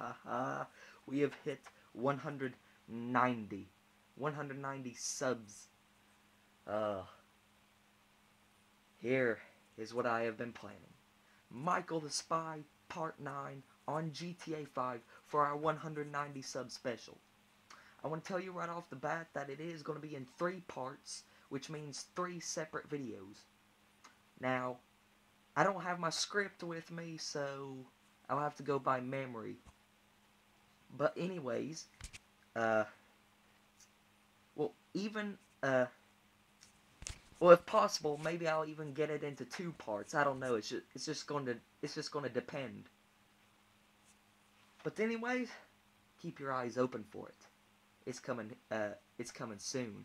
ha ha. We have hit 190. 190 subs. Uh, here is what I have been planning. Michael the Spy Part 9 on GTA 5 for our 190 sub special. I want to tell you right off the bat that it is going to be in three parts, which means three separate videos. Now, I don't have my script with me, so I'll have to go by memory. But anyways, uh, well, even, uh, well, if possible, maybe I'll even get it into two parts. I don't know. It's just, it's just going to, it's just going to depend. But anyways, keep your eyes open for it. It's coming, uh, it's coming soon.